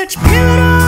such beautiful